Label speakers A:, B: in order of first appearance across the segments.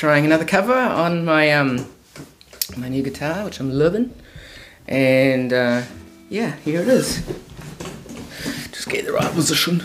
A: trying another cover on my um my new guitar, which I'm loving. And uh, yeah, here it is. Just get the right position.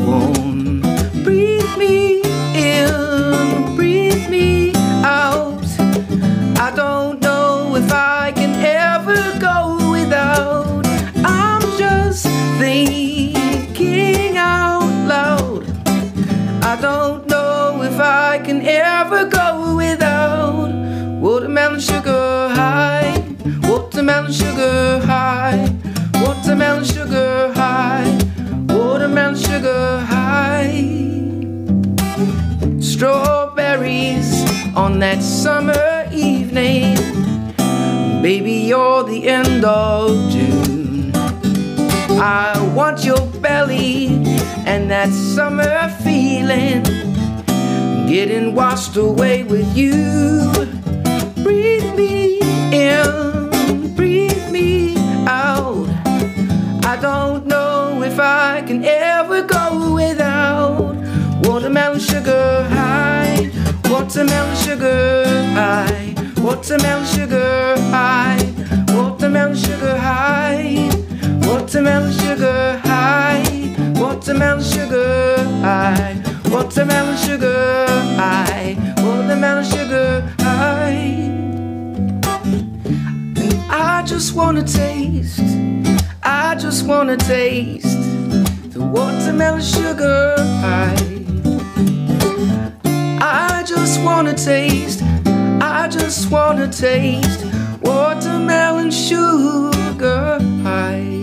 A: if I can ever go without watermelon sugar high, watermelon sugar high, watermelon sugar high, watermelon sugar high. Strawberries on that summer evening. Baby, you're the end of June. I want your belly and that summer feeling. Getting washed away with you. Breathe me in, breathe me out. I don't know if I can ever go without watermelon sugar high, watermelon sugar high, watermelon sugar high, watermelon sugar high, watermelon sugar high, watermelon sugar high, watermelon sugar high, watermelon sugar high. And I just wanna taste, I just wanna taste the watermelon sugar high. I just wanna taste, I just wanna taste watermelon sugar high.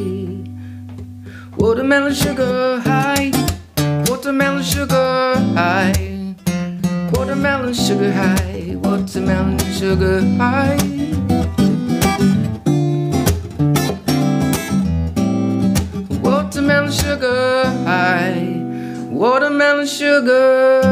A: Watermelon sugar high, watermelon sugar high, watermelon sugar high, watermelon sugar high. Watermelon sugar high, watermelon sugar